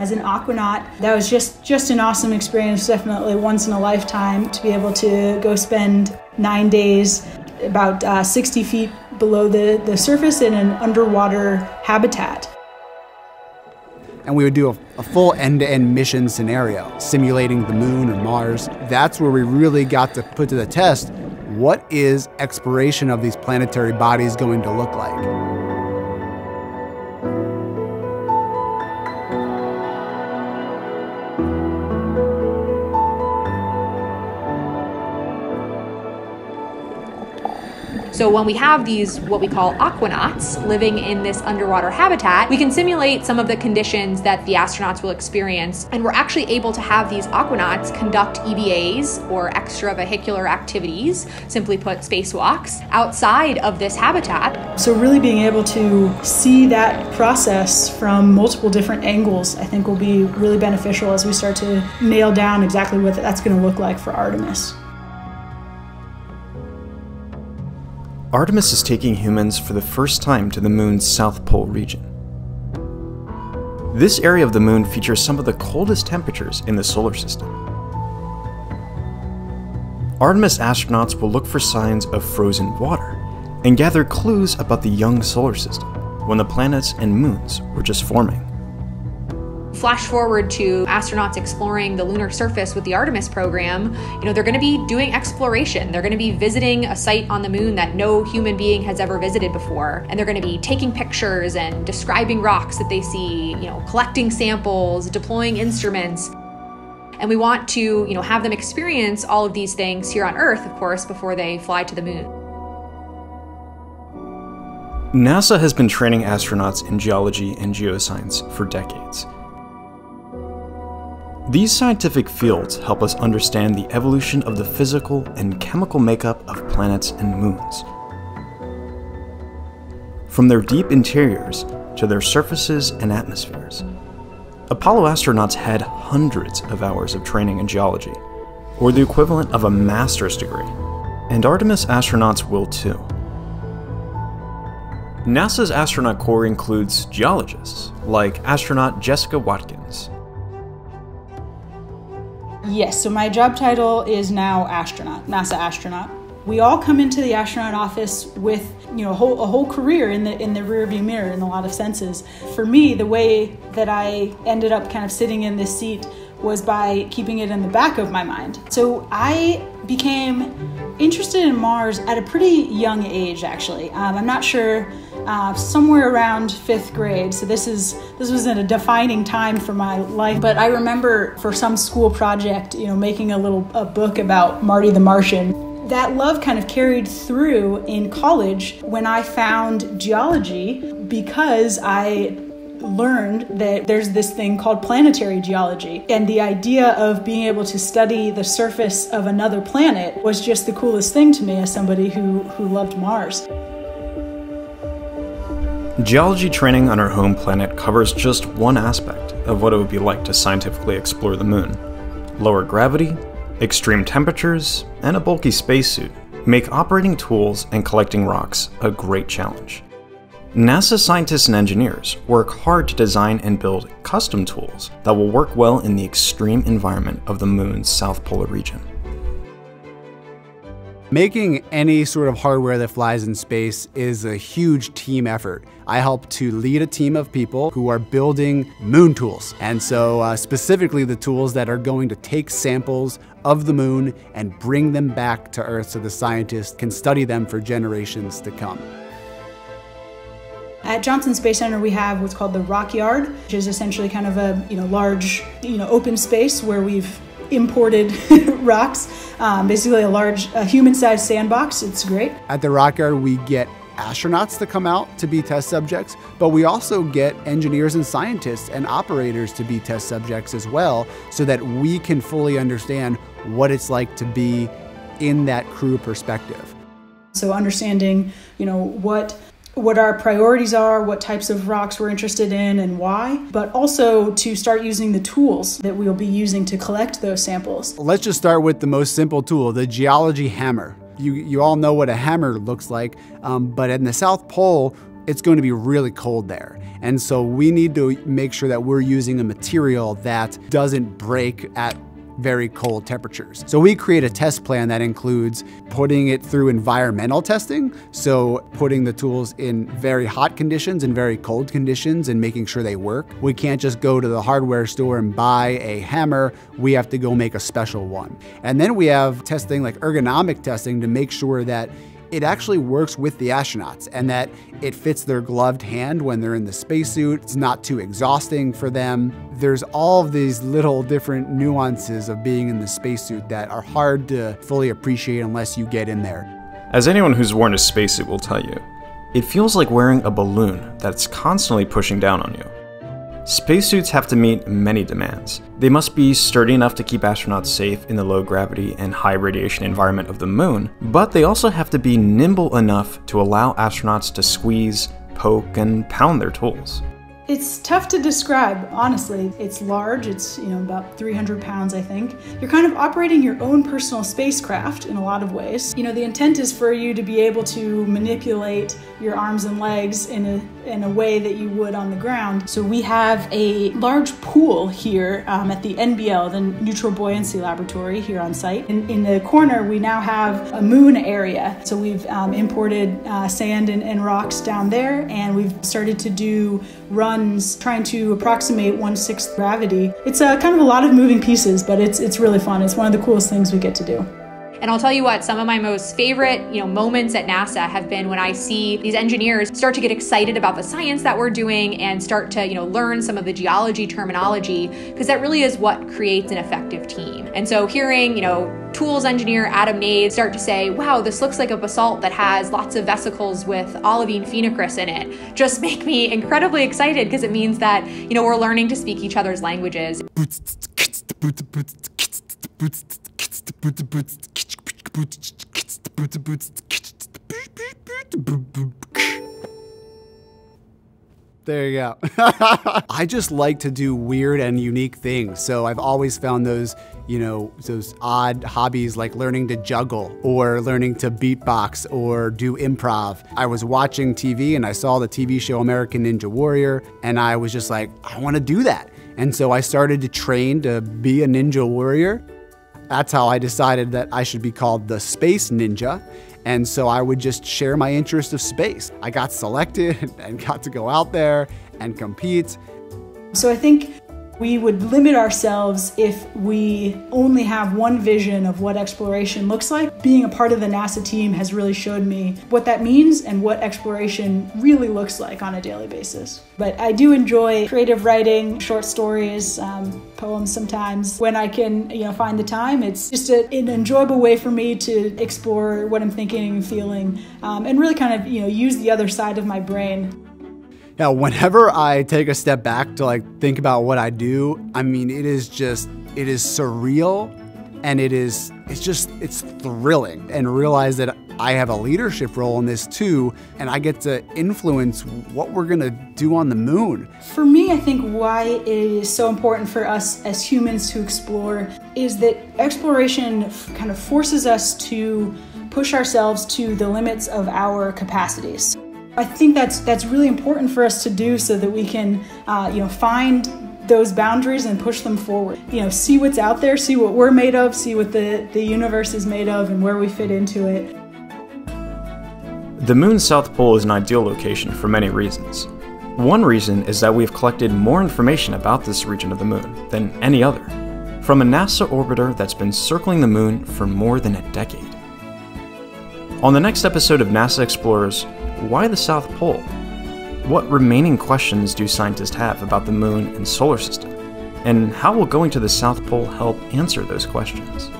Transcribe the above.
As an aquanaut, that was just, just an awesome experience, definitely once in a lifetime to be able to go spend nine days about uh, 60 feet below the, the surface in an underwater habitat. And we would do a, a full end to end mission scenario, simulating the moon and Mars. That's where we really got to put to the test what is exploration of these planetary bodies going to look like? So when we have these, what we call aquanauts, living in this underwater habitat, we can simulate some of the conditions that the astronauts will experience. And we're actually able to have these aquanauts conduct EVAs or extravehicular activities, simply put, spacewalks, outside of this habitat. So really being able to see that process from multiple different angles, I think will be really beneficial as we start to nail down exactly what that's going to look like for Artemis. Artemis is taking humans for the first time to the moon's South Pole region. This area of the moon features some of the coldest temperatures in the solar system. Artemis astronauts will look for signs of frozen water and gather clues about the young solar system when the planets and moons were just forming. Flash forward to astronauts exploring the lunar surface with the Artemis program, you know, they're going to be doing exploration. They're going to be visiting a site on the moon that no human being has ever visited before, and they're going to be taking pictures and describing rocks that they see, you know, collecting samples, deploying instruments. And we want to, you know, have them experience all of these things here on Earth, of course, before they fly to the moon. NASA has been training astronauts in geology and geoscience for decades. These scientific fields help us understand the evolution of the physical and chemical makeup of planets and moons. From their deep interiors to their surfaces and atmospheres. Apollo astronauts had hundreds of hours of training in geology, or the equivalent of a master's degree, and Artemis astronauts will too. NASA's astronaut corps includes geologists, like astronaut Jessica Watkins, Yes, so my job title is now astronaut, NASA astronaut. We all come into the astronaut office with, you know, a whole, a whole career in the in the rearview mirror in a lot of senses. For me, the way that I ended up kind of sitting in this seat was by keeping it in the back of my mind. So I became interested in Mars at a pretty young age, actually. Um, I'm not sure uh, somewhere around fifth grade. So this is this was in a defining time for my life. But I remember for some school project, you know, making a little a book about Marty the Martian. That love kind of carried through in college when I found geology because I learned that there's this thing called planetary geology. And the idea of being able to study the surface of another planet was just the coolest thing to me as somebody who, who loved Mars. Geology training on our home planet covers just one aspect of what it would be like to scientifically explore the moon. Lower gravity, extreme temperatures, and a bulky spacesuit make operating tools and collecting rocks a great challenge. NASA scientists and engineers work hard to design and build custom tools that will work well in the extreme environment of the moon's south polar region. Making any sort of hardware that flies in space is a huge team effort. I help to lead a team of people who are building moon tools. And so, uh, specifically, the tools that are going to take samples of the moon and bring them back to Earth so the scientists can study them for generations to come. At Johnson Space Center, we have what's called the Rock Yard, which is essentially kind of a you know large you know open space where we've imported rocks, um, basically a large human-sized sandbox. It's great. At the Rock Yard, we get astronauts to come out to be test subjects, but we also get engineers and scientists and operators to be test subjects as well, so that we can fully understand what it's like to be in that crew perspective. So understanding, you know, what what our priorities are, what types of rocks we're interested in, and why, but also to start using the tools that we'll be using to collect those samples. Let's just start with the most simple tool the geology hammer. you, you all know what a hammer looks like, um, but in the South Pole, it's going to be really cold there. And so we need to make sure that we're using a material that doesn't break at very cold temperatures. So we create a test plan that includes putting it through environmental testing. So putting the tools in very hot conditions and very cold conditions and making sure they work. We can't just go to the hardware store and buy a hammer. We have to go make a special one. And then we have testing like ergonomic testing to make sure that it actually works with the astronauts and that it fits their gloved hand when they're in the spacesuit. It's not too exhausting for them. There's all of these little different nuances of being in the spacesuit that are hard to fully appreciate unless you get in there. As anyone who's worn a spacesuit will tell you, it feels like wearing a balloon that's constantly pushing down on you. Spacesuits have to meet many demands. They must be sturdy enough to keep astronauts safe in the low gravity and high radiation environment of the moon, but they also have to be nimble enough to allow astronauts to squeeze, poke, and pound their tools. It's tough to describe, honestly. It's large, it's, you know, about 300 pounds, I think. You're kind of operating your own personal spacecraft in a lot of ways. You know, the intent is for you to be able to manipulate your arms and legs in a in a way that you would on the ground. So we have a large pool here um, at the NBL, the Neutral Buoyancy Laboratory here on site. In, in the corner, we now have a moon area. So we've um, imported uh, sand and, and rocks down there, and we've started to do runs trying to approximate one sixth gravity. It's a kind of a lot of moving pieces, but it's it's really fun. It's one of the coolest things we get to do. And I'll tell you what, some of my most favorite, you know, moments at NASA have been when I see these engineers start to get excited about the science that we're doing and start to, you know, learn some of the geology terminology because that really is what creates an effective team. And so hearing, you know, tools engineer Adam Naids start to say, wow, this looks like a basalt that has lots of vesicles with olivine phenocryst in it, just make me incredibly excited because it means that, you know, we're learning to speak each other's languages. There you go. I just like to do weird and unique things. So I've always found those, you know, those odd hobbies like learning to juggle or learning to beatbox or do improv. I was watching TV and I saw the TV show American Ninja Warrior and I was just like, I want to do that. And so I started to train to be a ninja warrior. That's how I decided that I should be called the Space Ninja. And so I would just share my interest of space. I got selected and got to go out there and compete. So I think we would limit ourselves if we only have one vision of what exploration looks like. Being a part of the NASA team has really showed me what that means and what exploration really looks like on a daily basis. But I do enjoy creative writing, short stories, um, poems sometimes. When I can, you know, find the time, it's just a, an enjoyable way for me to explore what I'm thinking and feeling, um, and really kind of, you know, use the other side of my brain. Now, whenever I take a step back to like think about what I do, I mean, it is just, it is surreal and it is, it's just, it's thrilling and realize that I have a leadership role in this too, and I get to influence what we're gonna do on the moon. For me, I think why it is so important for us as humans to explore is that exploration kind of forces us to push ourselves to the limits of our capacities. I think that's that's really important for us to do so that we can, uh, you know, find those boundaries and push them forward. You know, see what's out there, see what we're made of, see what the, the universe is made of, and where we fit into it. The moon's south pole is an ideal location for many reasons. One reason is that we've collected more information about this region of the moon than any other, from a NASA orbiter that's been circling the moon for more than a decade. On the next episode of NASA Explorers, why the South Pole? What remaining questions do scientists have about the moon and solar system? And how will going to the South Pole help answer those questions?